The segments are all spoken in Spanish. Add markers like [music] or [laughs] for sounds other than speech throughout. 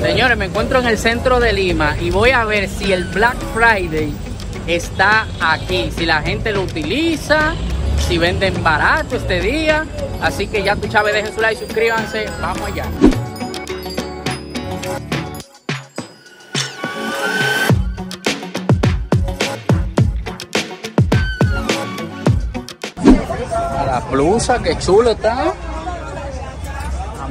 Señores, me encuentro en el centro de Lima y voy a ver si el Black Friday está aquí, si la gente lo utiliza, si venden barato este día. Así que ya tú Chávez, dejen su like, suscríbanse, vamos allá. La blusa, qué chulo está.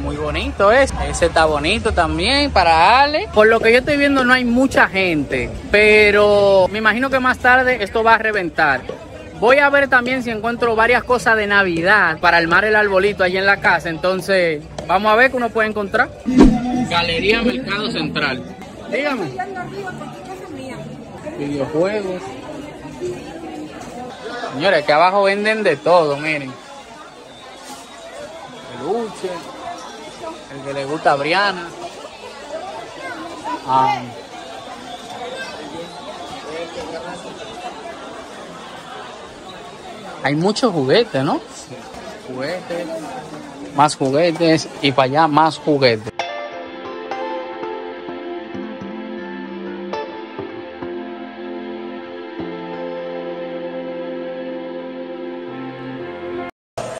Muy bonito ese. Ese está bonito también para Ale. Por lo que yo estoy viendo no hay mucha gente. Pero me imagino que más tarde esto va a reventar. Voy a ver también si encuentro varias cosas de Navidad para armar el arbolito allí en la casa. Entonces, vamos a ver qué uno puede encontrar. Galería Mercado Central. Dígame. Videojuegos. Señores, que abajo venden de todo, miren. Peluche. El que le gusta a Briana. Ah. Hay muchos juguetes, ¿no? Juguetes. Más juguetes y para allá más juguetes.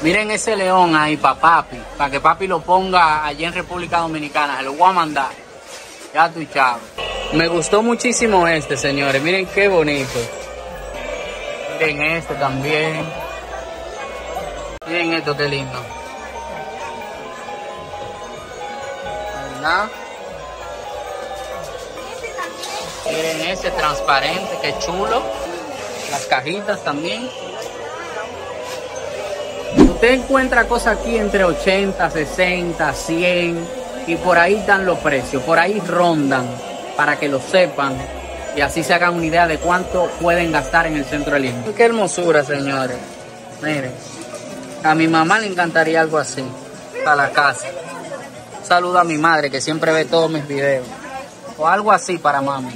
Miren ese león ahí para papi, para que papi lo ponga allí en República Dominicana, se lo voy a mandar. Ya tu chavo. Me gustó muchísimo este, señores. Miren qué bonito. Miren este también. Miren esto, qué lindo. ¿Verdad? Miren ese transparente, qué chulo. Las cajitas también. Usted encuentra cosas aquí entre 80, 60, 100 y por ahí están los precios, por ahí rondan para que lo sepan y así se hagan una idea de cuánto pueden gastar en el centro de Lima. Qué hermosura, señores. Miren, a mi mamá le encantaría algo así para la casa. Saluda a mi madre que siempre ve todos mis videos. O algo así para mami.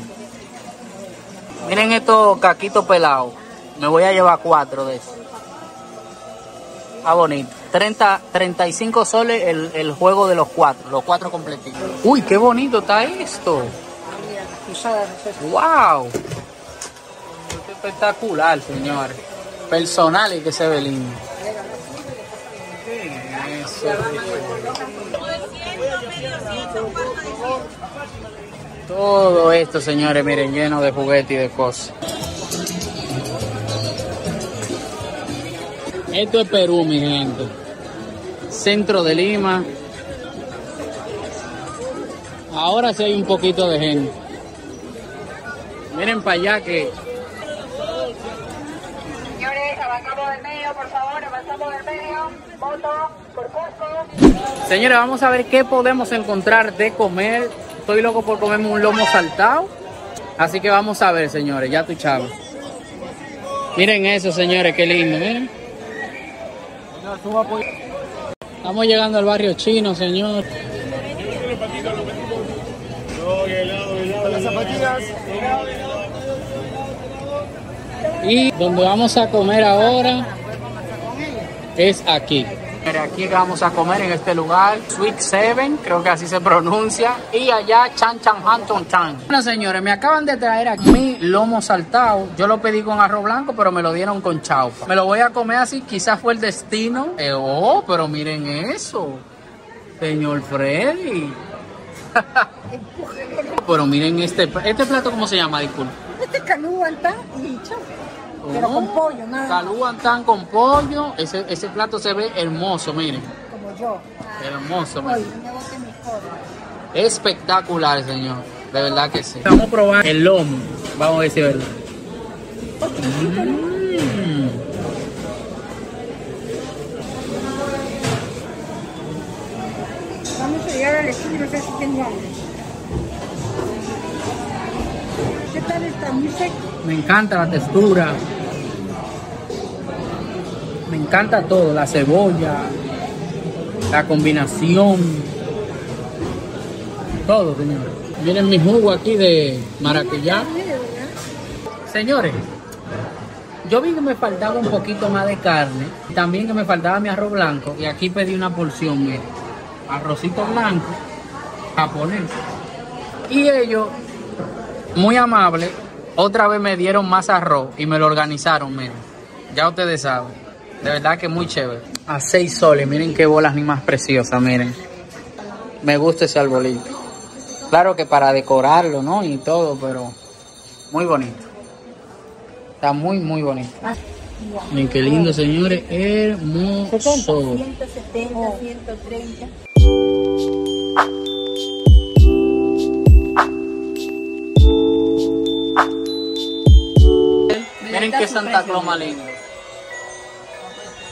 Miren estos caquitos pelados. Me voy a llevar cuatro de esos. Bonito. 30, 35 soles el, el juego de los cuatro, los cuatro completitos. Uy, qué bonito está esto. ¡Wow! Espectacular, señores. Personal y que se ve lindo. Todo esto, señores, miren, lleno de juguetes y de cosas. Esto es Perú, mi gente. Centro de Lima. Ahora sí hay un poquito de gente. Miren para allá que... Señores, avanzamos del medio, por favor, avanzamos del medio. Voto por Cusco. Señores, vamos a ver qué podemos encontrar de comer. Estoy loco por comerme un lomo saltado. Así que vamos a ver, señores. Ya tu chavo. Miren eso, señores, qué lindo, miren. Estamos llegando al barrio chino, señor. Y donde vamos a comer ahora es aquí. Aquí vamos a comer en este lugar, Sweet Seven, creo que así se pronuncia, y allá Chan Chan Hanton Chan. Bueno, señores, me acaban de traer aquí mi lomo saltado. Yo lo pedí con arroz blanco, pero me lo dieron con chaufa. Me lo voy a comer así, quizás fue el destino. Eh, oh, pero miren eso, señor Freddy. [laughs] pero miren este, este plato, ¿cómo se llama? Disculpe. Este canú está y chau. Pero con pollo, nada. Calú antán con pollo. Ese, ese plato se ve hermoso, miren. Como yo. Hermoso, miren. Espectacular, señor. De verdad que sí. Vamos a probar el lomo. Vamos a ver si es verdad. Mm. Vamos a llegar al estudio, no sé si tengo hambre. ¿Qué tal está? Muy seco. Me encanta la textura. Me encanta todo. La cebolla. La combinación. Todo, señor. Miren mi jugo aquí de maracuyá. Señores, yo vi que me faltaba un poquito más de carne, también que me faltaba mi arroz blanco, y aquí pedí una porción, mire, arrocito blanco, japonés, Y ellos, muy amables, otra vez me dieron más arroz y me lo organizaron, miren. Ya ustedes saben. De verdad que muy chévere. A 6 soles, miren qué bolas ni más preciosas, miren. Me gusta ese arbolito. Claro que para decorarlo, ¿no? Y todo, pero muy bonito. Está muy, muy bonito. Miren qué lindo, señores. Hermoso. 170, 130. Santa Claus más lindo.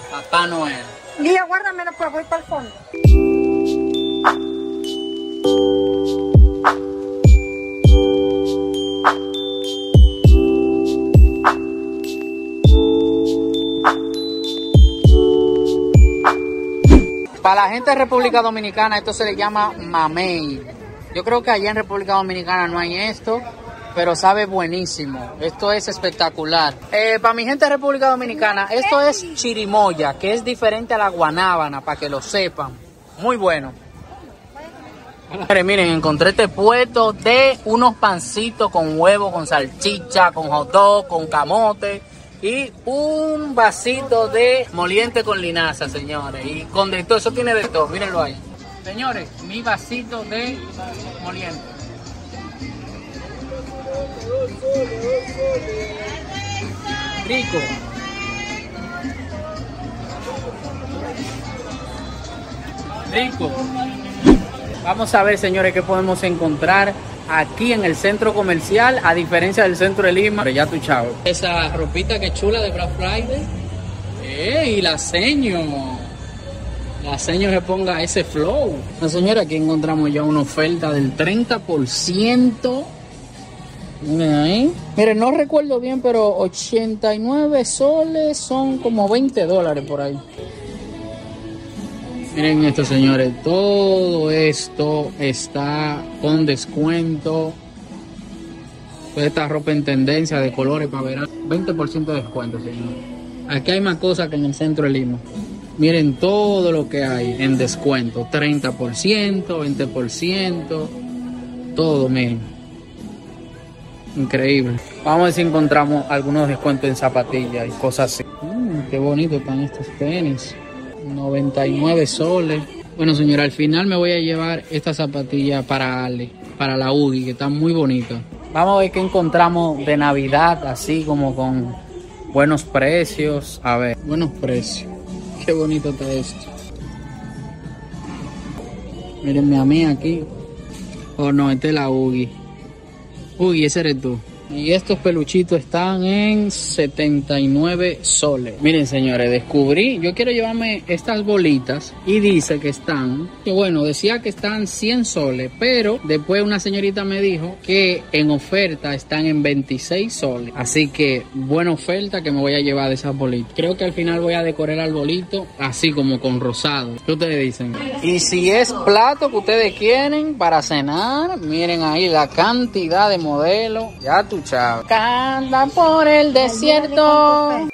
Papá Noel. Guía, guárdamelo, pues voy para el fondo. Para la gente de República Dominicana esto se le llama mamey. Yo creo que allá en República Dominicana no hay esto, pero sabe buenísimo. Esto es espectacular. Eh, para mi gente de República Dominicana, esto es chirimoya, que es diferente a la guanábana, para que lo sepan. Muy bueno. Miren, miren, encontré este puesto de unos pancitos con huevo, con salchicha, con hot dog, con camote y un vasito de moliente con linaza, señores. Y con de todo, eso tiene de todo, mírenlo ahí. Señores, mi vasito de moliente. Rico. Rico. Vamos a ver, señores, qué podemos encontrar aquí en el centro comercial, a diferencia del centro de Lima. Pero ya tu chavo. Esa ropita que chula de Black Friday. ¡Ey! La seño. La seño que ponga ese flow. La señora, aquí encontramos ya una oferta del 30%. Miren ahí. Miren, no recuerdo bien, pero 89 soles son como 20 dólares por ahí. Miren esto, señores. Todo esto está con descuento. Toda esta ropa en tendencia de colores para verano. 20% de descuento, señores. Aquí hay más cosas que en el centro de Lima. Miren todo lo que hay en descuento. 30%, 20%. Todo, miren. Increíble. Vamos a ver si encontramos algunos descuentos en zapatillas y cosas así. Mm, qué bonito están estos tenis. 99 soles. Bueno, señora, al final me voy a llevar esta zapatilla para Ale, para la UDI, que está muy bonita. Vamos a ver qué encontramos de Navidad, así como con buenos precios. A ver, buenos precios. Qué bonito está esto. Mírenme a mí aquí. Oh, no, este es la Ugi. Ugi, ese eres tú. Y estos peluchitos están en 79 soles. Miren, señores, descubrí. Yo quiero llevarme estas bolitas. Y dice que están. Que bueno, decía que están 100 soles. Pero después una señorita me dijo que en oferta están en 26 soles. Así que buena oferta que me voy a llevar de esas bolitas. Creo que al final voy a decorar el bolito así como con rosado. ¿Qué ustedes dicen? Y si es plato que ustedes quieren para cenar, miren ahí la cantidad de modelos. Ya tú Canta por el desierto.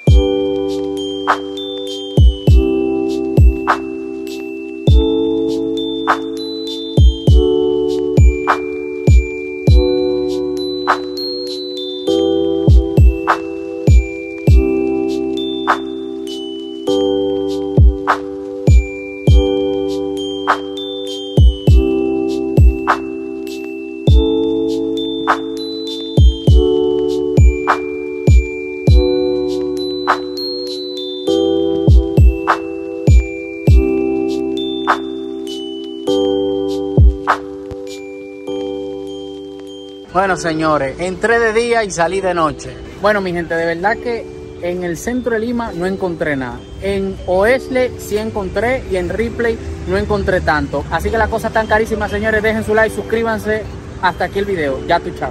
Bueno, señores, entré de día y salí de noche. Bueno, mi gente, de verdad que en el centro de Lima no encontré nada. En Oesle sí encontré y en Ripley no encontré tanto. Así que las cosas están carísimas, señores. Dejen su like, suscríbanse. Hasta aquí el video. Ya tu chao.